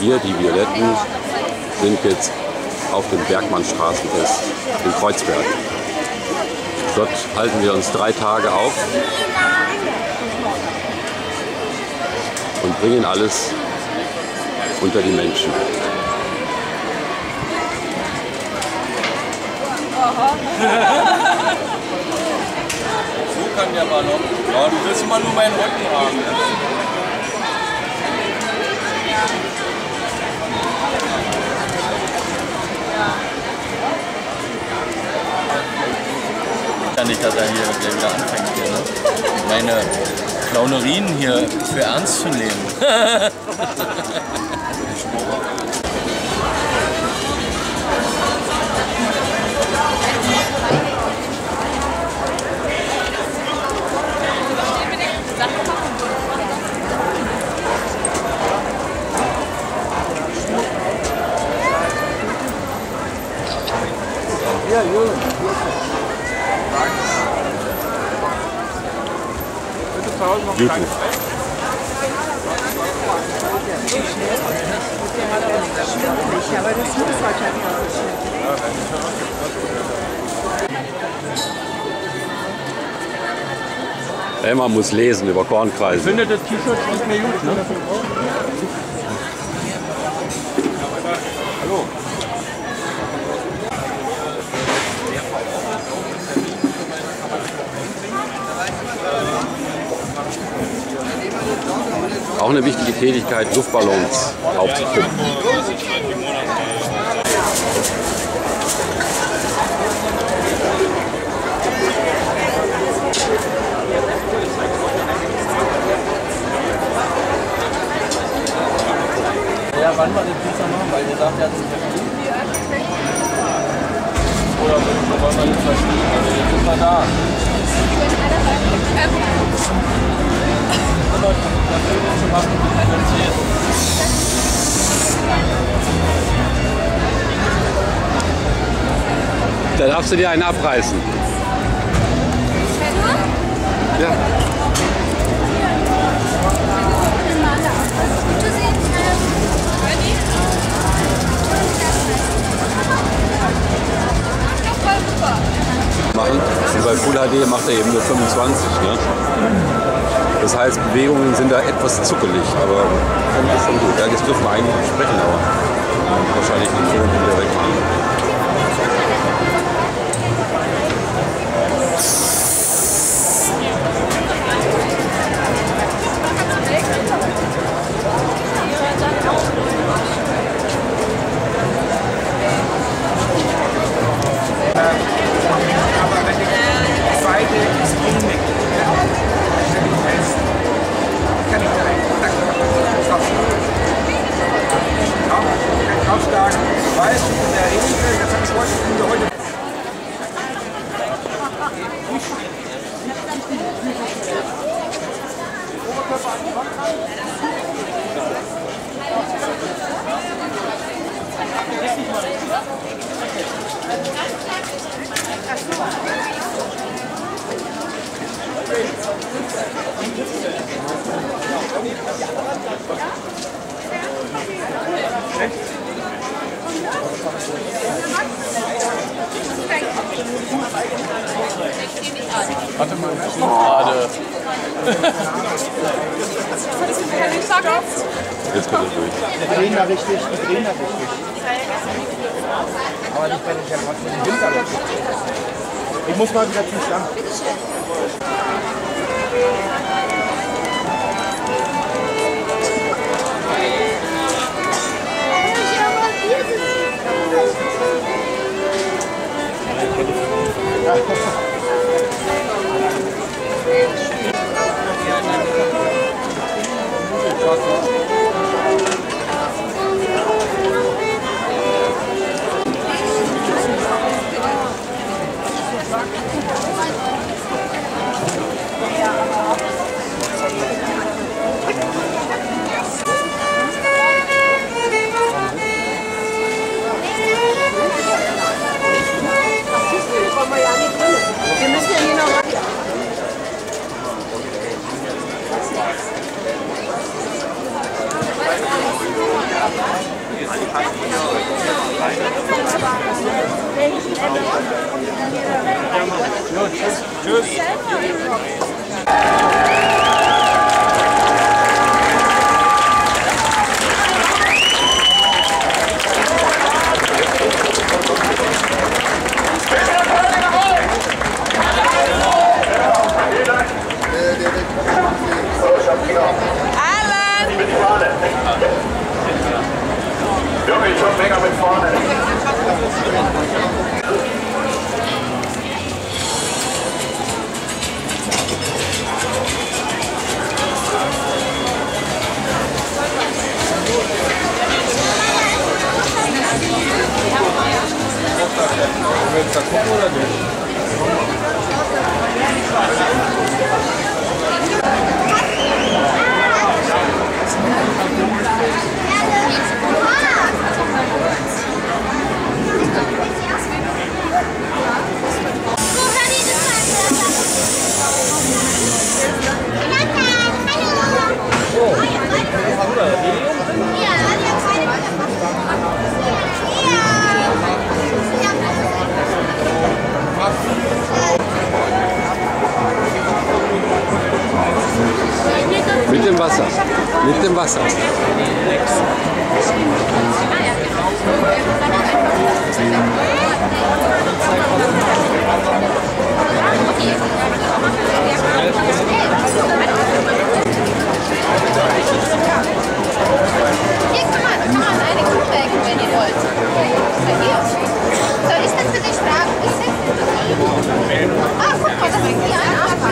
Wir, die Violetten, sind jetzt auf dem Bergmannstraßenfest in Kreuzberg. Dort halten wir uns drei Tage auf und bringen alles unter die Menschen. Kann der Ballon. Ja, du willst immer nur meinen Rücken haben. Ja nicht, dass er hier wieder anfängt hier, ne? Meine Clownerien hier für ernst zu nehmen. YouTube. Aber das muss wahrscheinlich auch. Emma muss lesen über Kornkreise. finde das T-Shirt steht mir gut, ne? Hallo. Auch eine wichtige Tätigkeit, Luftballons aufzupumpen. Ja, wann wir den Pizza machen? Weil der sagt, er hat sich verschrieben. Oder wollen wir jetzt verschieben? Also jetzt sind wir da. Da darfst du dir einen abreißen. Ja. Machen. HD macht er eben nur 25. Ne? Das heißt, Bewegungen sind da etwas zuckelig, aber ist schon gut. Ja, das dürfen wir eigentlich nicht sprechen, aber wahrscheinlich den Ton wieder wegmachen. Aber wenn die zweite ist Klinik, stelle ich fest, kann ich direkt Kontakt Ja, kein Kraftschlag, weißt du, in der Regel, das habe ich heute, ich bin heute Warte mal, ich bin gerade. Jetzt kommt er durch. Die drehen da richtig, die drehen da richtig. Aber nicht bei den mit dem Hintergrund. Ich muss mal wieder zum Juice. Juice. Ele tá o morador. masą.